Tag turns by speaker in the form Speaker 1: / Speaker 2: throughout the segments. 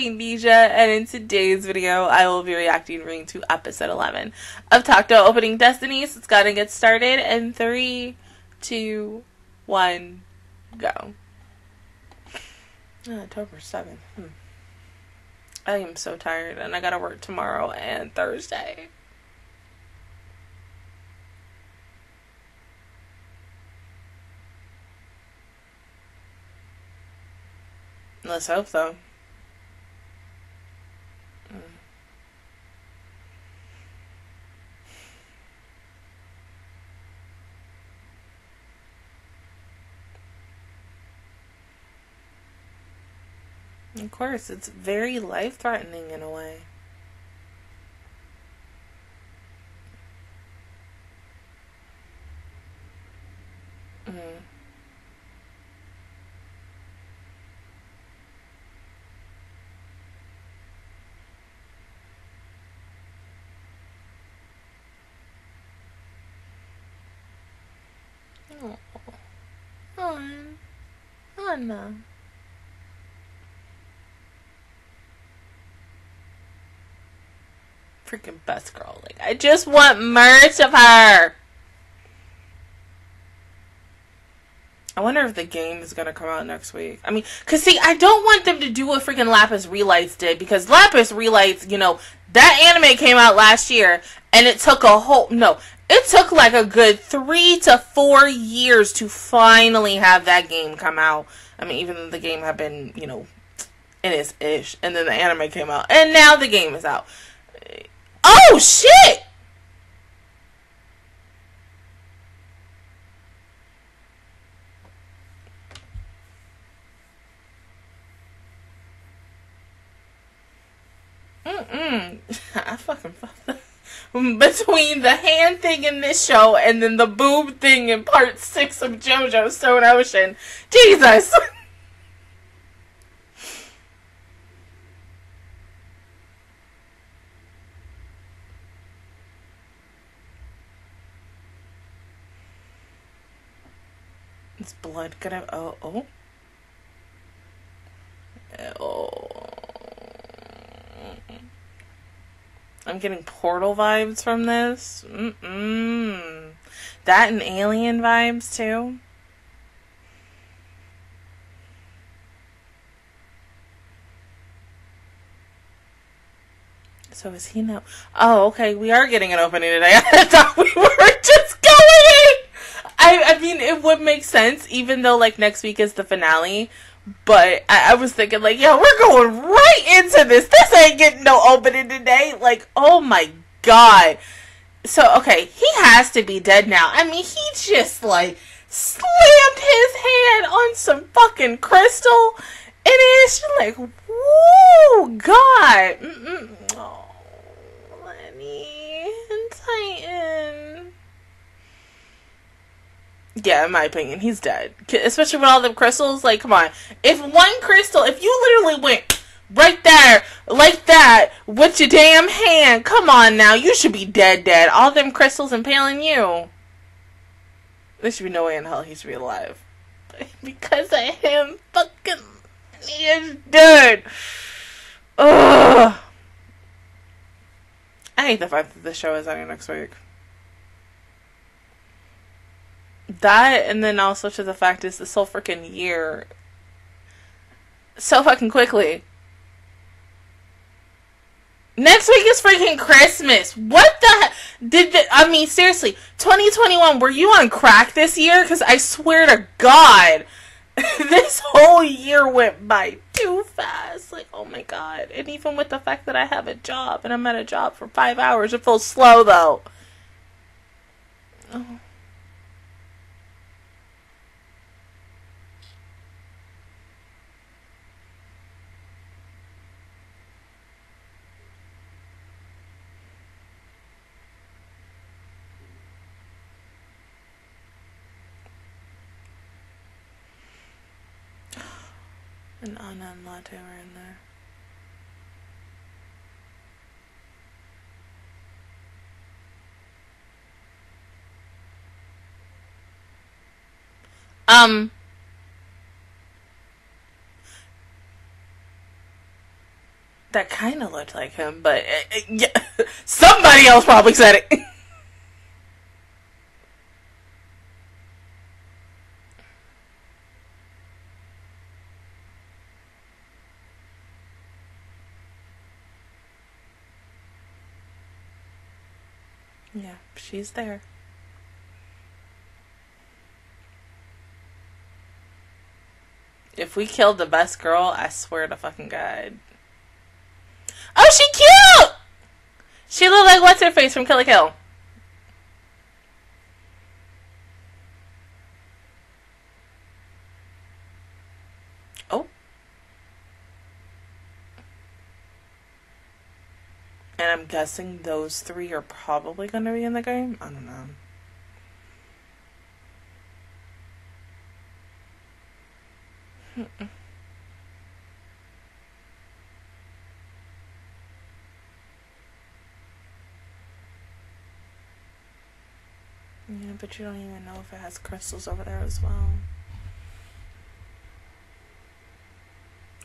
Speaker 1: Queen and in today's video, I will be reacting to episode 11 of Tacto Opening Destiny. So it's gotta get started in three, two, one, go. Oh, October 7th. Hmm. I am so tired, and I gotta work tomorrow and Thursday. Let's hope so. Of course, it's very life threatening in a way. Mm. Oh, oh, oh no. Freaking best girl. Like, I just want merch of her. I wonder if the game is gonna come out next week. I mean, cause see, I don't want them to do what freaking Lapis Relights did because Lapis Relights, you know, that anime came out last year and it took a whole no, it took like a good three to four years to finally have that game come out. I mean, even the game had been, you know, in its ish, and then the anime came out, and now the game is out. Oh shit! Mm-mm. I fucking between the hand thing in this show and then the boob thing in part six of JoJo's Stone Ocean. Jesus! Is blood gonna. Oh, oh. Oh. I'm getting portal vibes from this. Mm-mm. That and alien vibes, too. So is he now? Oh, okay. We are getting an opening today. I thought we were just going I, I mean, would make sense, even though like next week is the finale. But I, I was thinking like, yeah, we're going right into this. This ain't getting no opening today. Like, oh my god. So okay, he has to be dead now. I mean, he just like slammed his hand on some fucking crystal, and it's like, whoa, God. Mm-mm. Oh, Lenny and Titan. Yeah, in my opinion, he's dead. Especially with all the crystals. Like, come on. If one crystal, if you literally went right there, like that, with your damn hand, come on now. You should be dead, dead. All them crystals impaling you. There should be no way in hell he should be alive. because of him, fucking, he is dead. Ugh. I hate the fact that the show is on next week. That and then also to the fact is this whole freaking year so fucking quickly. Next week is freaking Christmas. What the did the, I mean seriously, 2021 were you on crack this year cuz I swear to god this whole year went by too fast. Like, oh my god. And even with the fact that I have a job and I'm at a job for 5 hours, it feels slow though. Oh. and Anna and Latte were in there. Um. that kind of looked like him, but uh, uh, yeah, somebody else probably said it. yeah, she's there. If we killed the best girl, I swear to fucking God. Oh, she cute! She looked like what's her face from Kill Kill. Oh. And I'm guessing those three are probably going to be in the game. I don't know. Mm-mm. Yeah, but you don't even know if it has crystals over there as well.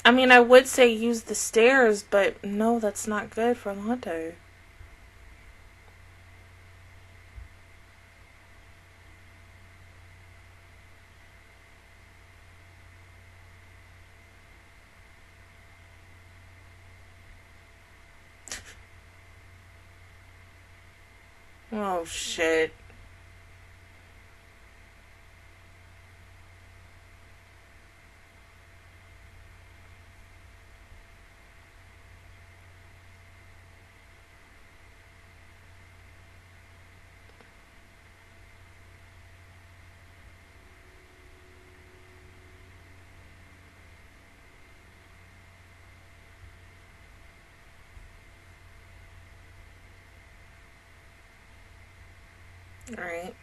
Speaker 1: I mean, I would say use the stairs, but no, that's not good for Lonto. Oh shit. Alright.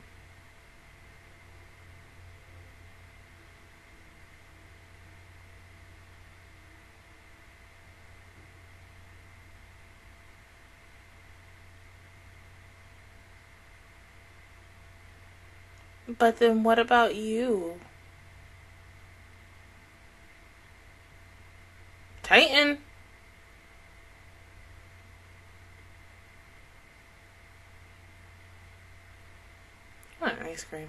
Speaker 1: But then what about you? Titan. I want ice cream.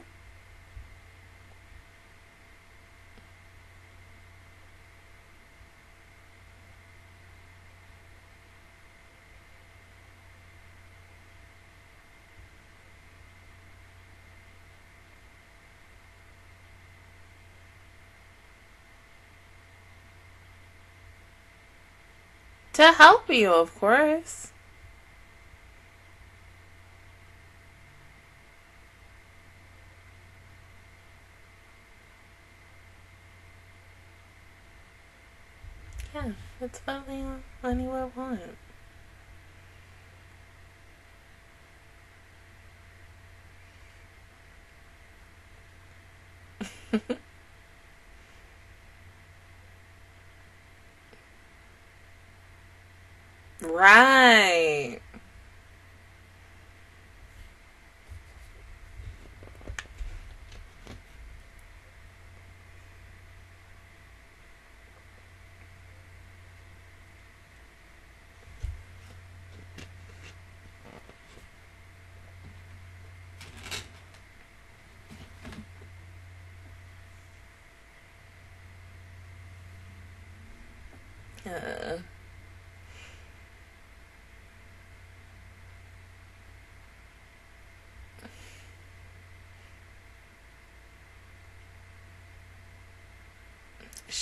Speaker 1: To help you, of course. Yeah, that's what we I want. right.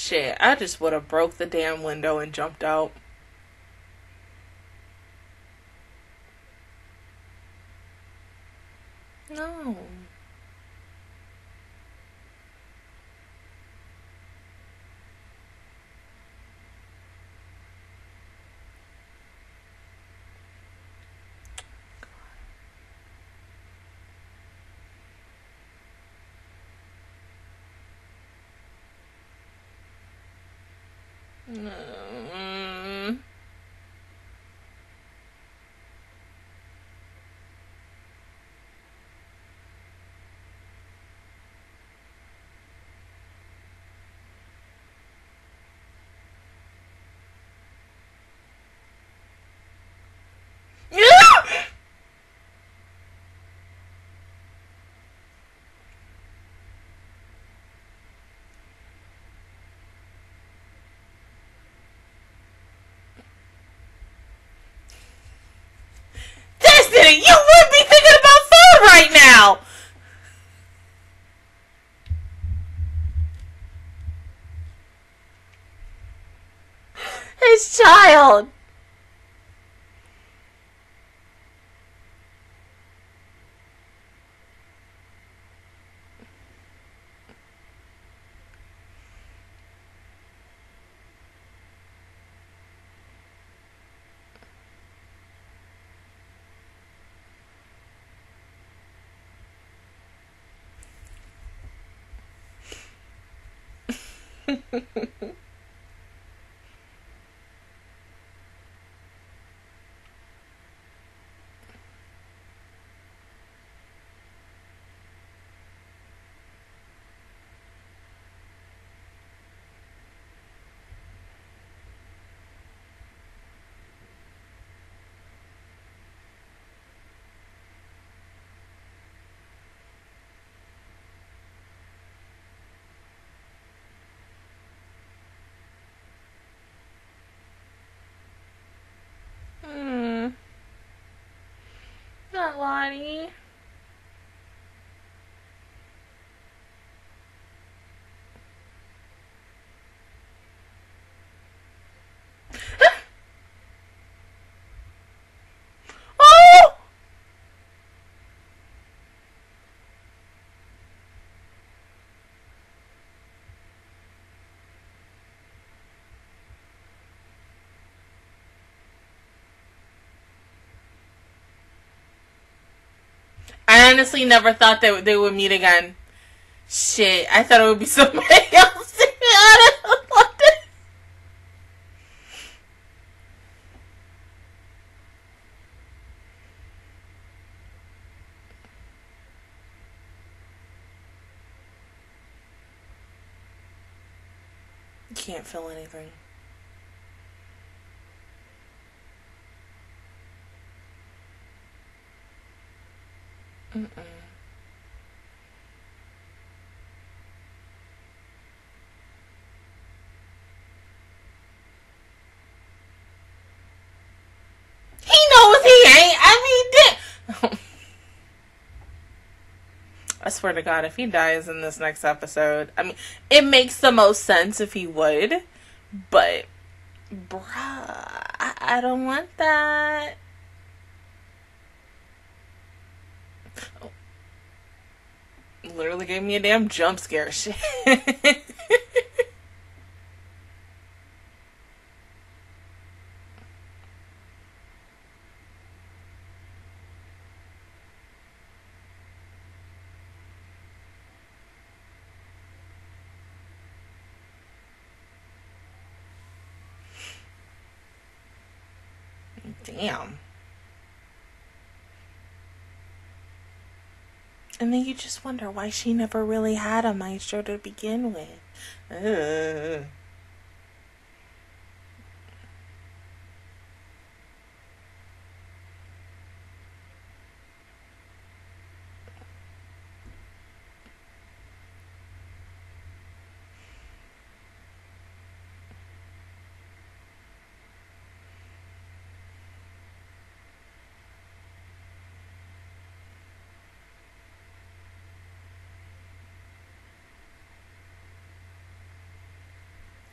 Speaker 1: Shit, I just would have broke the damn window and jumped out. No. Mm. Minute, you would be thinking about food right now. His child. Hmm. Not Lottie. oh! I honestly never thought that they would meet again. Shit, I thought it would be somebody else. honest. Can't feel anything. Mm-mm. He knows he ain't. I mean, di- I swear to God, if he dies in this next episode, I mean, it makes the most sense if he would, but, bruh, I, I don't want that. Literally gave me a damn jump scare. Shit. Damn. And then you just wonder why she never really had a maestro to begin with.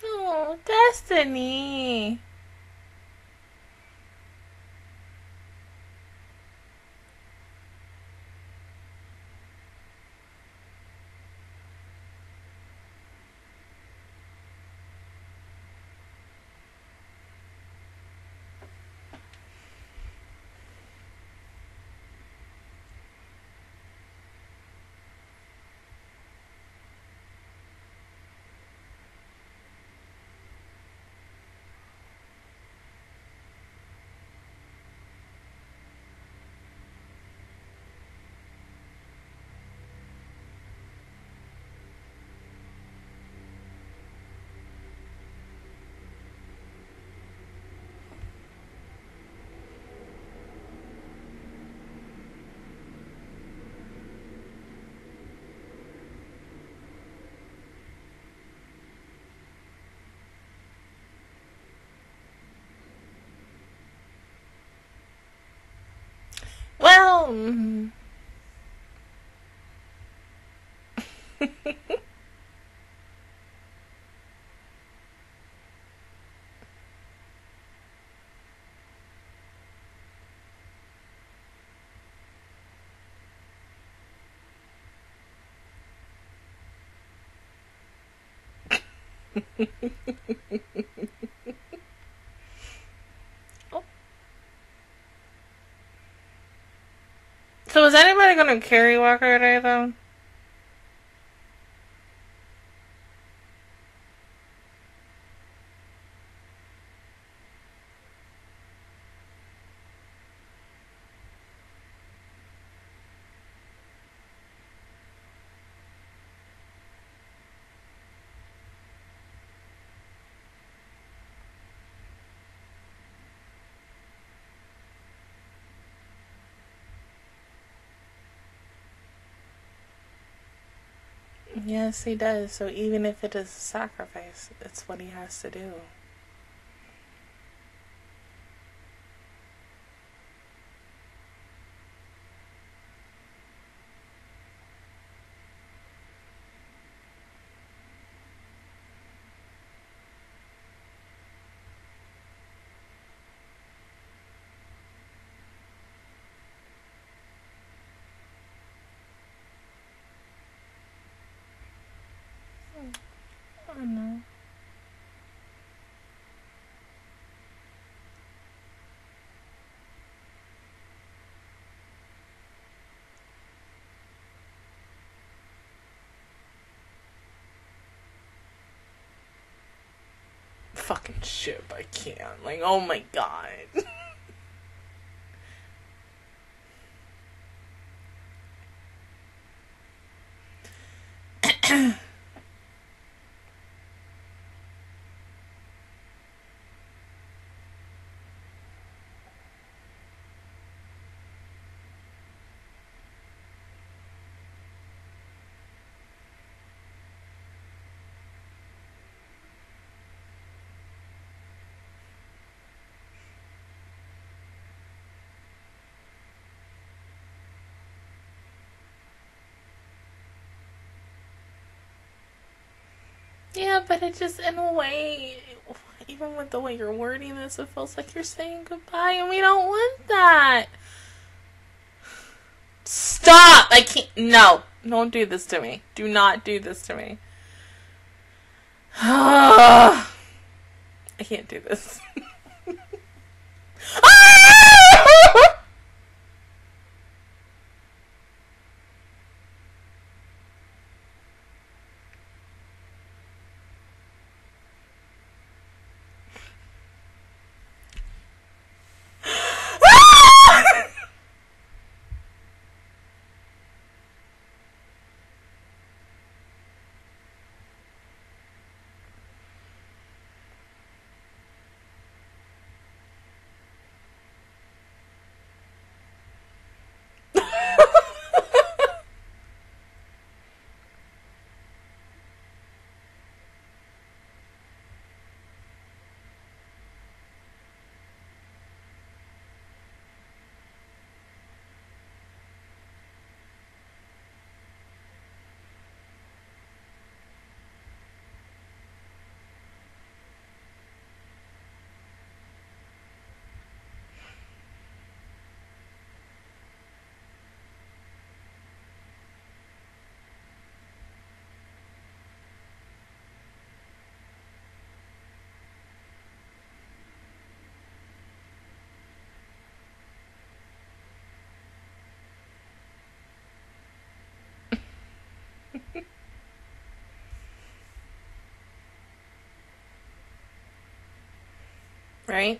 Speaker 1: Oh, Destiny. Well. mm. So is anybody gonna carry Walker today though? Yes, he does. So even if it is a sacrifice, it's what he has to do. Ship, I can't. Like, oh my god. Yeah, but it just, in a way, even with the way you're wording this, it feels like you're saying goodbye, and we don't want that. Stop! I can't. No, don't do this to me. Do not do this to me. I can't do this. Ah! Right?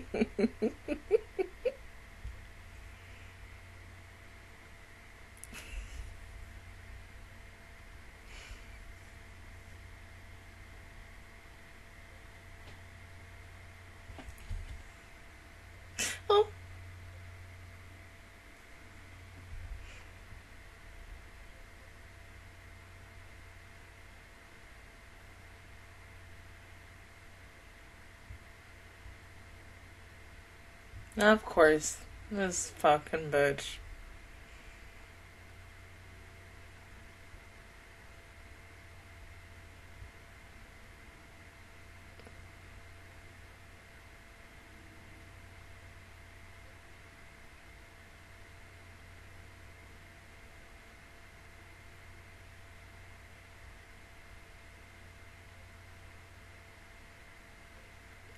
Speaker 1: Of course. This fucking bitch.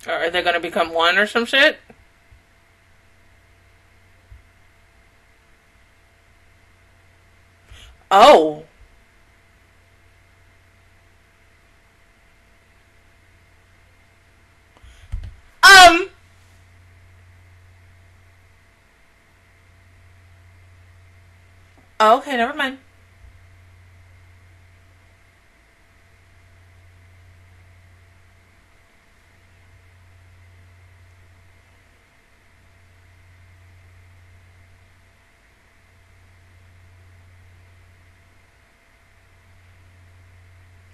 Speaker 1: Are they gonna become one or some shit? Oh. Um. Okay, never mind.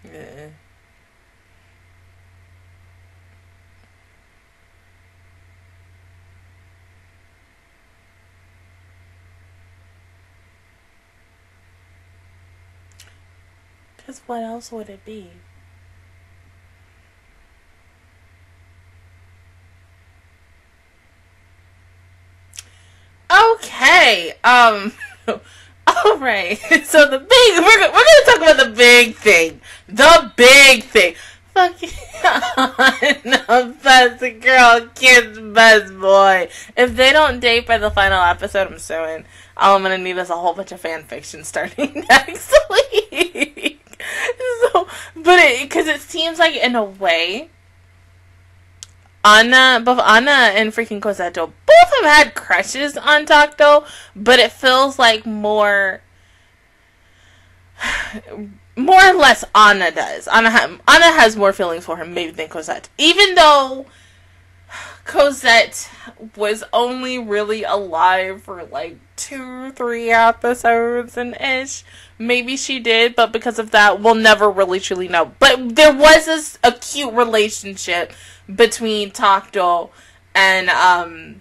Speaker 1: Yeah. Because what else would it be? Okay. Um. All right. So the big we're we're gonna talk about the big thing. The big thing. Fucking no, best girl, kid's best boy. If they don't date by the final episode, I'm suing. All I'm gonna need is a whole bunch of fan fiction starting next week. so, but it because it seems like in a way Anna, both Anna and freaking Cosetto, both have had crushes on Takto, but it feels like more, more or less Anna does. Anna, ha- Anna has more feelings for him maybe than Cosette, even though Cosette was only really alive for like two, three episodes and ish. Maybe she did, but because of that, we'll never really truly know. But there was this acute relationship between Takto and um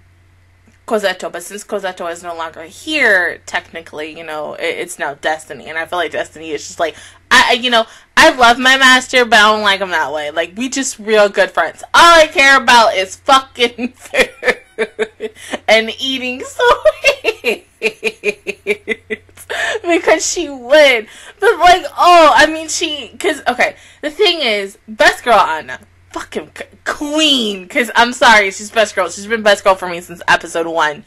Speaker 1: Cosetto, but since Cosetto is no longer here, technically, you know, it, it's now Destiny, and I feel like Destiny is just like, I, you know, I love my master, but I don't like him that way. Like, we just real good friends. All I care about is fucking food and eating sweets because she would. But like, oh, I mean, she, cause okay, the thing is, best girl Anna fucking queen. Cause I'm sorry, she's best girl. She's been best girl for me since episode one.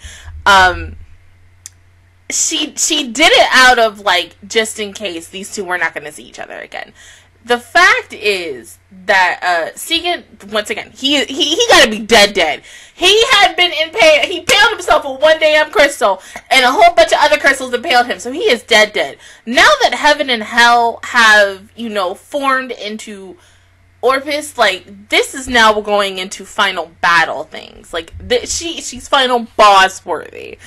Speaker 1: Um, she she did it out of like just in case these two were not going to see each other again. The fact is that uh Sagan once again he he he got to be dead dead. He had been impaled. He paled himself with one damn crystal and a whole bunch of other crystals impaled him. So he is dead dead. Now that heaven and hell have you know formed into Orpheus, like this is now going into final battle things. Like she she's final boss worthy,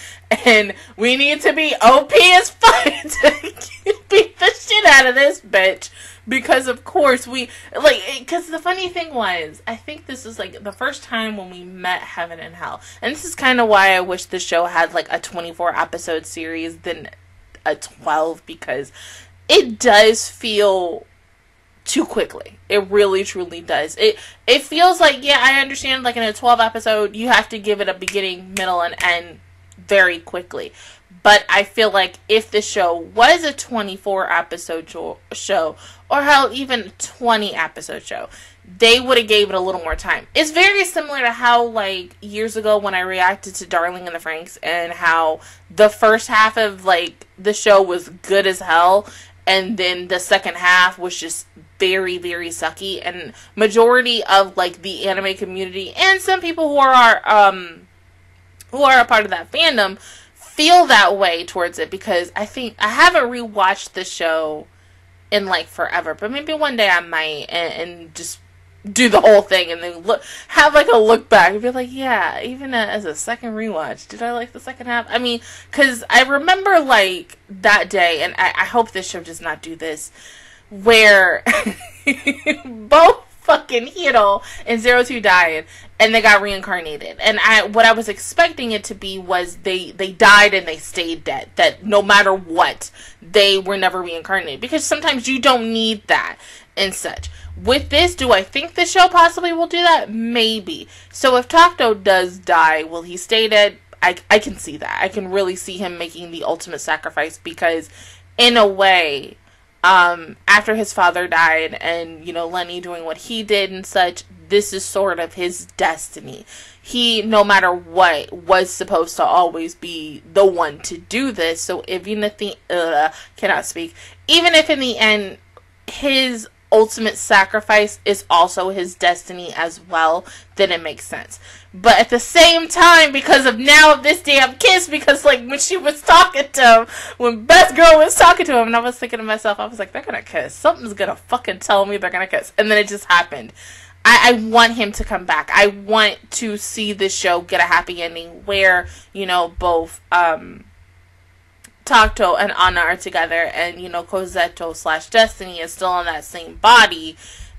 Speaker 1: and we need to be OP as fuck to beat the shit out of this bitch. Because of course we like eh, because the funny thing was I think this is like the first time when we met Heaven and Hell, and this is kind of why I wish the show had like a twenty four episode series than a twelve because it does feel too quickly. It really truly does. It it feels like yeah, I understand like in a 12 episode you have to give it a beginning, middle and end very quickly. But I feel like if the show was a 24 episode show or hell even 20 episode show, they would have gave it a little more time. It's very similar to how like years ago when I reacted to Darling in the Franxx and how the first half of like the show was good as hell and then the second half was just very very sucky and majority of like the anime community and some people who are um who are a part of that fandom feel that way towards it because I think I haven't rewatched the show in like forever, but maybe one day I might and, and just do the whole thing and then look have like a look back and be like, yeah, even as a second rewatch, did I like the second half? I mean, because I remember like that day, and I, I hope this show does not do this, where both fucking Hiro and Zero Two died and they got reincarnated. And I what I was expecting it to be was they they died and they stayed dead. That no matter what, they were never reincarnated because sometimes you don't need that and such. With this, do I think the show possibly will do that? Maybe. So if Takuto does die, will he stay dead? I, I can see that. I can really see him making the ultimate sacrifice because, in a way, um, after his father died and, you know, Lenny doing what he did and such, this is sort of his destiny. He, no matter what, was supposed to always be the one to do this. So even if the, uh, cannot speak, even if in the end, his ultimate sacrifice is also his destiny as well, then it makes sense. But at the same time, because of now of this damn kiss, because like when she was talking to him, when Best Girl was talking to him, and I was thinking to myself, I was like, they're gonna kiss. Something's gonna fucking tell me they're gonna kiss. And then it just happened. I, I want him to come back. I want to see this show get a happy ending where, you know, both um Takuto and Anna are together, and you know Cosetto slash Destiny is still in that same body,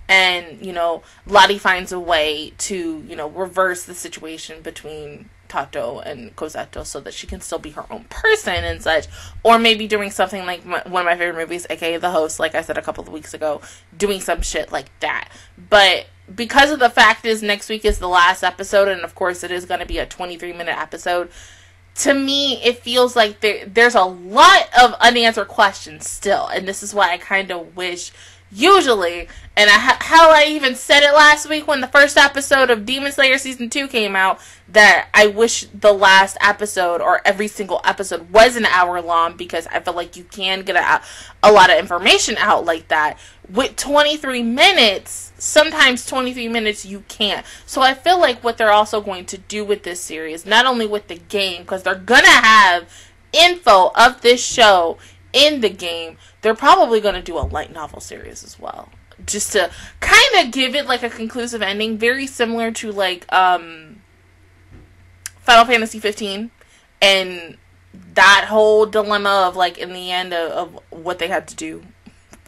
Speaker 1: and you know Lottie finds a way to you know reverse the situation between Takuto and Cosetto so that she can still be her own person and such, or maybe doing something like my, one of my favorite movies, aka The Host, like I said a couple of weeks ago, doing some shit like that. But because of the fact is next week is the last episode, and of course it is going to be a 23 minute episode to me, it feels like there, there's a lot of unanswered questions still. And this is why I kind of wish, usually, and I, how I even said it last week when the first episode of Demon Slayer Season 2 came out, that I wish the last episode or every single episode was an hour long because I feel like you can get a, a lot of information out like that. With 23 minutes, sometimes 23 minutes you can't. So I feel like what they're also going to do with this series, not only with the game, because they're going to have info of this show in the game, they're probably going to do a light novel series as well just to kind of give it like a conclusive ending, very similar to like um Final Fantasy 15 and that whole dilemma of like in the end of, of, what they had to do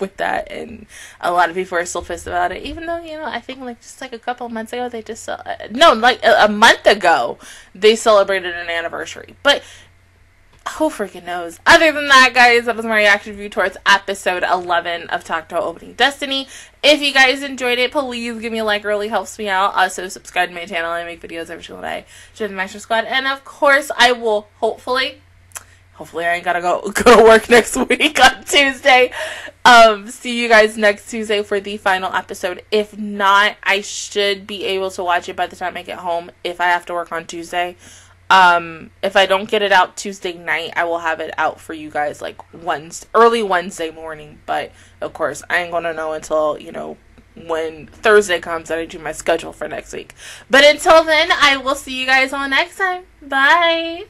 Speaker 1: with that and a lot of people are still pissed about it even though you know i think like just like a couple months ago they just uh, no like a, a month ago they celebrated an anniversary but who freaking knows? Other than that, guys, that was my reaction review towards episode 11 of Takuto Opening Destiny. If you guys enjoyed it, please give me a like. It really helps me out. Also, subscribe to my channel. I make videos every single day. Join the Master Squad. And, of course, I will hopefully, hopefully I ain't gotta go, go to work next week on Tuesday. Um, see you guys next Tuesday for the final episode. If not, I should be able to watch it by the time I get home if I have to work on Tuesday. Um, if I don't get it out Tuesday night, I will have it out for you guys like Wednesday, early Wednesday morning. But of course, I ain't gonna know until you know when Thursday comes and I do my schedule for next week. But until then, I will see you guys on next time. Bye.